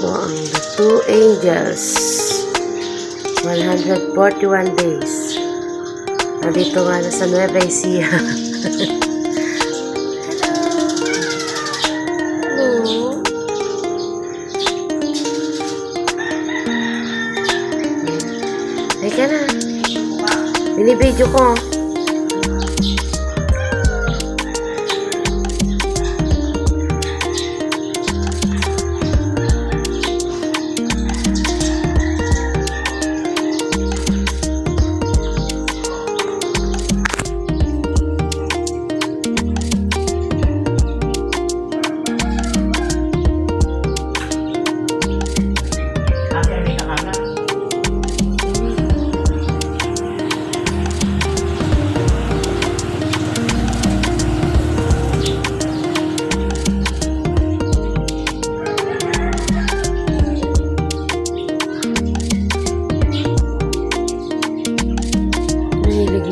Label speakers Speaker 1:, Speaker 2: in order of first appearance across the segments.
Speaker 1: po ang The Two Angels. 141 days. Nandito nga na sa Nueva Ecija. Hello. Ay ka na. Binibidyo ko.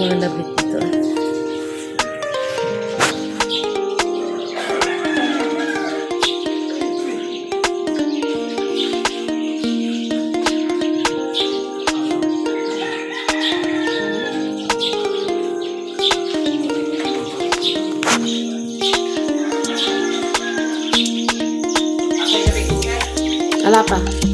Speaker 1: Mga labit dito. Wala pa.